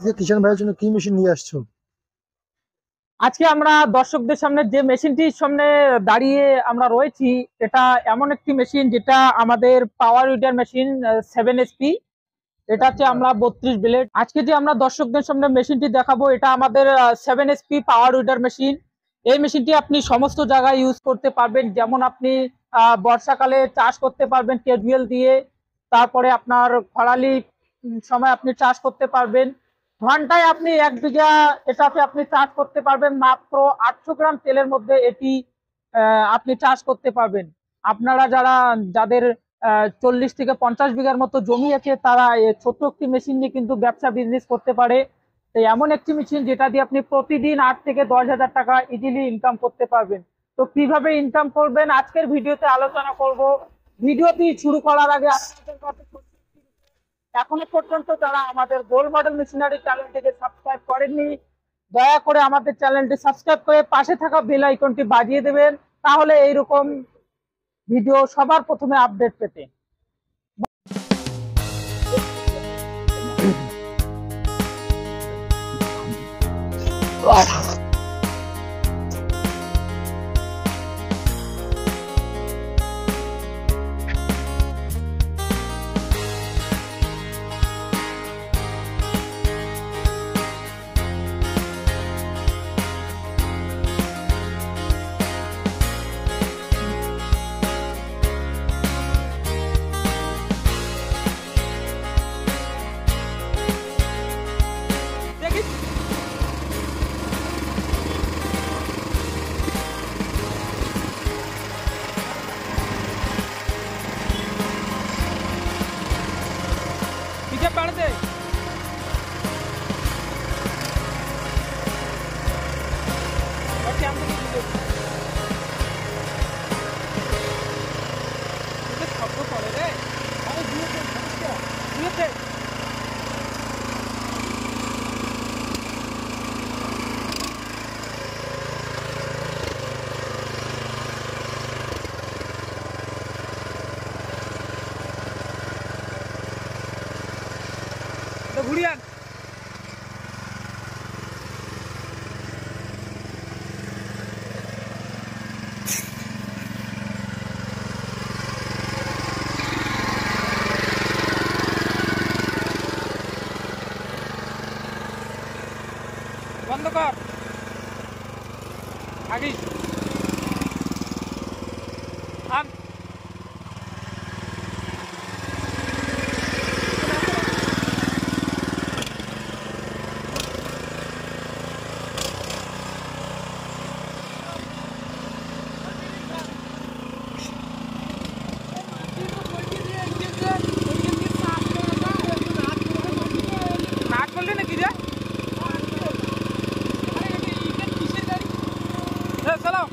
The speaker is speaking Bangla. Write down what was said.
আজকে কিষান জন্য কি মেশিন নিয়ে আসছো? আজকে আমরা দর্শকদের সামনে যে মেশিনটির সামনে দাঁড়িয়ে আমরা রয়েছি, এটা এমন একটি মেশিন যেটা আমাদের power weeder machine seven SP এটা হচ্ছে আমরা বত্রিশ ব্লেড আজকে যে আমরা দর্শকদের সামনে মেশিনটি দেখাবো, এটা আমাদের seven SP power weeder machine এই মেশিনটি আপনি সমস্ত জায়গায় ইউজ করতে পারবেন, যেমন আপনি বর্ষাকালে চাষ করতে পারবেন টেডুয়েল দিয়ে, তারপরে আপনার খরালি সময় আপনি চাষ করতে পারবেন। ঘন্টায় আপনি এক বিঘা এটাতে আপনি চাষ করতে পারবেন মাত্র আটশো গ্রাম তেলের মধ্যে এটি আপনি চাষ করতে পারবেন। আপনারা যারা, যাদের চল্লিশ থেকে পঞ্চাশ বিঘার মতো জমি আছে, তারা ছোট্ট একটি মেশিন নিয়ে কিন্তু ব্যবসা বিজনেস করতে পারে। তো এমন একটি মেশিন যেটা দিয়ে আপনি প্রতিদিন আট থেকে দশ হাজার টাকা ইজিলি ইনকাম করতে পারবেন। তো কীভাবে ইনকাম করবেন? আজকের ভিডিওতে আলোচনা করব। ভিডিওটি শুরু করার আগে কাছে ছোট্ট একটি request, এখনও পর্যন্ত তারা আমাদের গোল মডেল মেশিনারি চ্যানেলটিকে সাবস্ক্রাইব করেননি। দয়া করে আমাদের চ্যানেলটি সাবস্ক্রাইব করে পাশে থাকা বেল আইকনটি বাজিয়ে দেবেন, তাহলে এইরকম ভিডিও সবার প্রথমে আপডেট পেতে। দেখি 队。তো ঘুরিয়ে আন বন্ধ কর আগিস আন করলি নাকি রে এ, চালাও